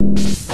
you.